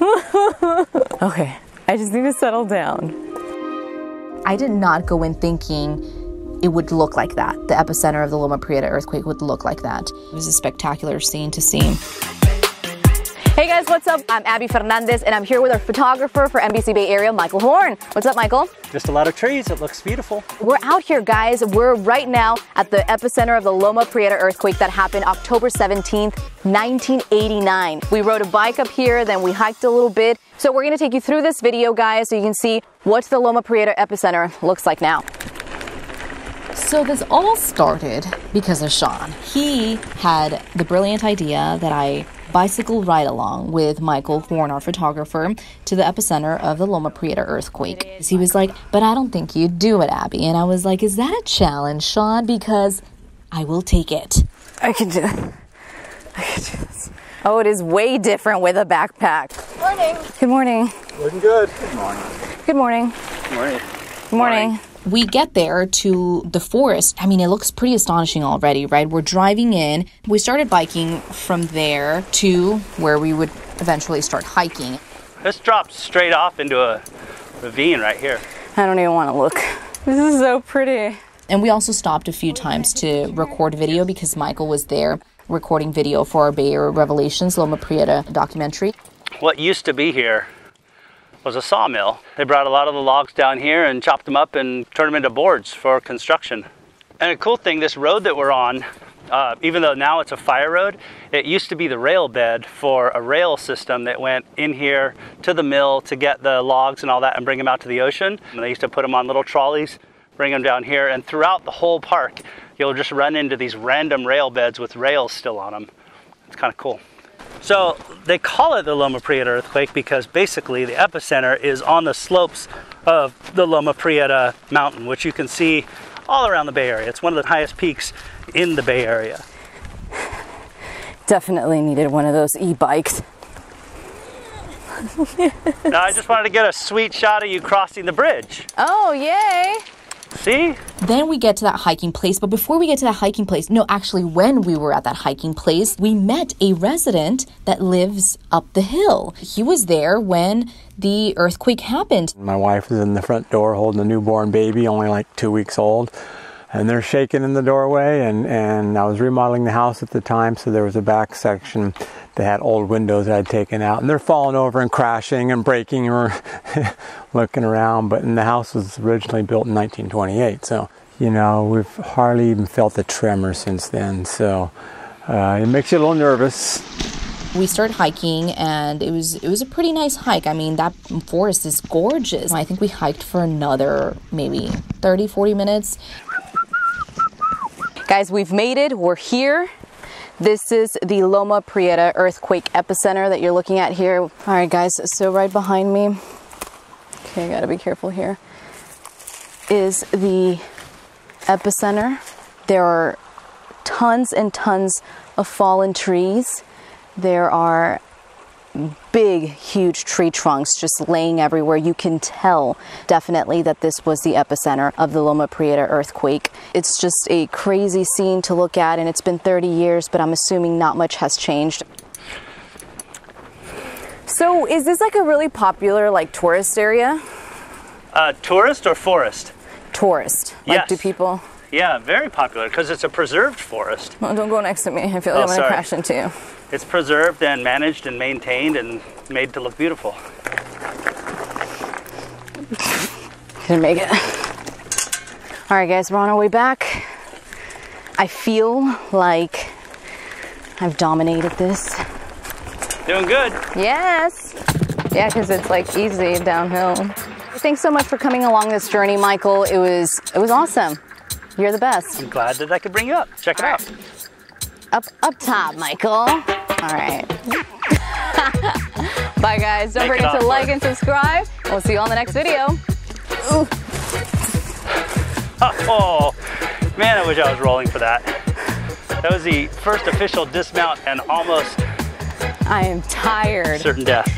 okay, I just need to settle down. I did not go in thinking it would look like that. The epicenter of the Loma Prieta earthquake would look like that. It was a spectacular scene to see. Hey guys, what's up? I'm Abbey Fernández and I'm here with our photographer for NBC Bay Area, Michael Horn. What's up, Michael? Just a lot of trees. It looks beautiful. We're out here, guys. We're right now at the epicenter of the Loma Prieta earthquake that happened October 17th, 1989. We rode a bike up here, then we hiked a little bit. So we're gonna take you through this video, guys, so you can see what the Loma Prieta epicenter looks like now. So this all started because of Sean. He had the brilliant idea that I bicycle ride along with Michael Horn, our photographer, to the epicenter of the Loma Prieta earthquake. He was like, But I don't think you'd do it, Abbey. And I was like, Is that a challenge, Sean? Because I will take it. I can do it. I can do this. Oh, it is way different with a backpack. Morning. Good morning. Looking good. Good morning. Good morning. Good morning. Good morning. We get there to the forest. I mean, it looks pretty astonishing already, right? We're driving in. We started biking from there to where we would eventually start hiking. This drops straight off into a ravine right here. I don't even want to look. This is so pretty. And we also stopped a few times to record video because Michael was there recording video for our Bay Area Revelations Loma Prieta documentary. What used to be here was a sawmill. They brought a lot of the logs down here and chopped them up and turned them into boards for construction. And a cool thing, this road that we're on, uh, even though now it's a fire road, it used to be the rail bed for a rail system that went in here to the mill to get the logs and all that and bring them out to the ocean. And they used to put them on little trolleys, bring them down here, and throughout the whole park, you'll just run into these random rail beds with rails still on them. It's kind of cool. So they call it the Loma Prieta earthquake because basically the epicenter is on the slopes of the Loma Prieta mountain, which you can see all around the Bay Area. It's one of the highest peaks in the Bay Area. Definitely needed one of those e-bikes. now I just wanted to get a sweet shot of you crossing the bridge. Oh, yay! See? Then we get to that hiking place. But before we get to that hiking place, no, actually, when we were at that hiking place, we met a resident that lives up the hill. He was there when the earthquake happened. My wife was in the front door holding a newborn baby, only like two weeks old. And they're shaking in the doorway, and, and I was remodeling the house at the time, so there was a back section that had old windows that I'd taken out, and they're falling over and crashing and breaking, or looking around. But and the house was originally built in 1928, so you know we've hardly even felt the tremor since then. So uh, it makes you a little nervous. We started hiking, and it was it was a pretty nice hike. I mean, that forest is gorgeous. I think we hiked for another maybe 30, 40 minutes. Guys, we've made it. We're here. This is the Loma Prieta earthquake epicenter that you're looking at here. All right, guys, so right behind me, okay, I gotta be careful here, is the epicenter. There are tons and tons of fallen trees. There are big, huge tree trunks just laying everywhere. You can tell definitely that this was the epicenter of the Loma Prieta earthquake. It's just a crazy scene to look at, and it's been 30 years, but I'm assuming not much has changed. So, is this like a really popular like tourist area? Uh, tourist or forest? Tourist. Like, Yes. do people? Yeah, very popular because it's a preserved forest. Oh, don't go next to me. I feel like Oh, I'm gonna sorry. crash into you. It's preserved and managed and maintained and made to look beautiful. Couldn't make it. All right, guys, we're on our way back. I feel like I've dominated this. Doing good. Yes. Yeah, because it's like easy downhill. Thanks so much for coming along this journey, Michael. It was it was awesome. You're the best. I'm glad that I could bring you up. Check it out. Up up top, Michael. All right. Bye, guys. Don't Make forget to like and subscribe. We'll see you on the next video. Oh, man, I wish I was rolling for that. That was the first official dismount and almost I am tired. certain death.